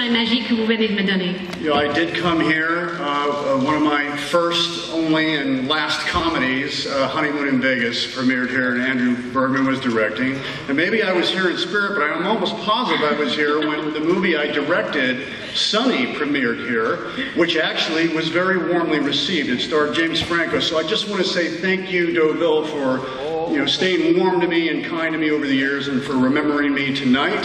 magique que vous venez de me donner. You know, I did come here, uh, uh, one of my first, only, and last comedies, uh, Honeymoon in Vegas, premiered here, and Andrew Bergman was directing. And maybe I was here in spirit, but I'm almost positive I was here when the movie I directed, Sonny, premiered here, which actually was very warmly received. It starred James Franco. So I just want to say thank you, Deauville, for you know, staying warm to me and kind to me over the years and for remembering me tonight.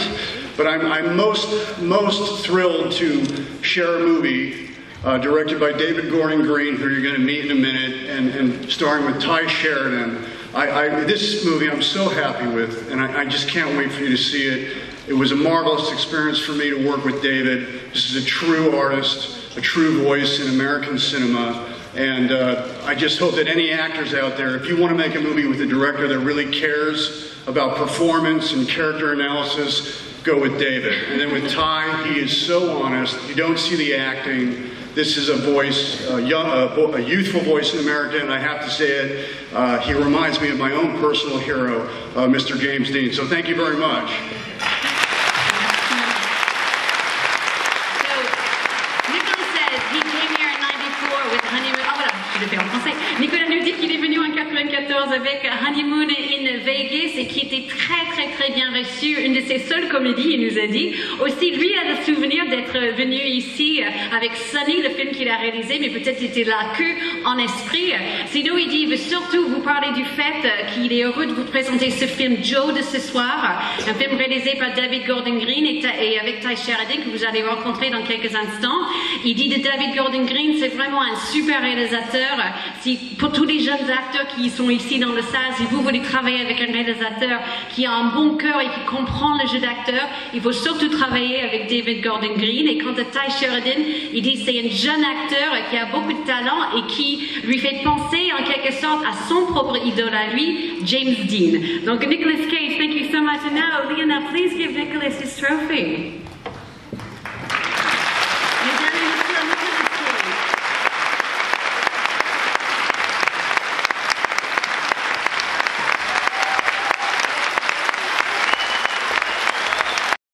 But I'm, I'm most, most thrilled to share a movie uh, directed by David Gordon Green, who you're going to meet in a minute, and, and starring with Tye Sheridan. I, I, this movie I'm so happy with, and I, I just can't wait for you to see it. It was a marvelous experience for me to work with David. This is a true artist, a true voice in American cinema. And uh, I just hope that any actors out there, if you want to make a movie with a director that really cares about performance and character analysis, go with David. And then with Tye, he is so honest. You don't see the acting. This is a voice, a, young, a, youthful voice in America, and I have to say it. Uh, he reminds me of my own personal hero, uh, Mr. James Dean. So thank you very much. So, Nicolas says he came here in 94 with Honeymoon. Je en français. Nicolas nous dit qu'il est venu en 94 avec Honeymoon in Vegas et qui était très très très bien reçu. Une de ses seules comédies, il nous a dit. Aussi, lui a le souvenir d'être venu ici avec Sunny, le film qu'il a réalisé, mais peut-être était là que en esprit. Sinon, il dit il veut surtout vous parler du fait qu'il est heureux de vous présenter ce film Joe de ce soir, un film réalisé par David Gordon Green et, et avec Ty Sheridan que vous allez rencontrer dans quelques instants. Il dit de David Gordon Green, c'est vraiment un super réalisateur. Si, pour tous les jeunes acteurs qui sont ici dans le salle, si vous voulez travailler avec un réalisateur qui a un bon cœur et qui comprend le jeu d'acteur, il faut surtout travailler avec David Gordon Green. Et quant à Ty Sheridan, il dit c'est un jeune acteur qui a beaucoup de talent et qui lui fait penser en quelque sorte à son propre idole à lui, James Dean. Donc Nicolas Cage, thank you so much. And now, Leona, please give Nicolas his trophy.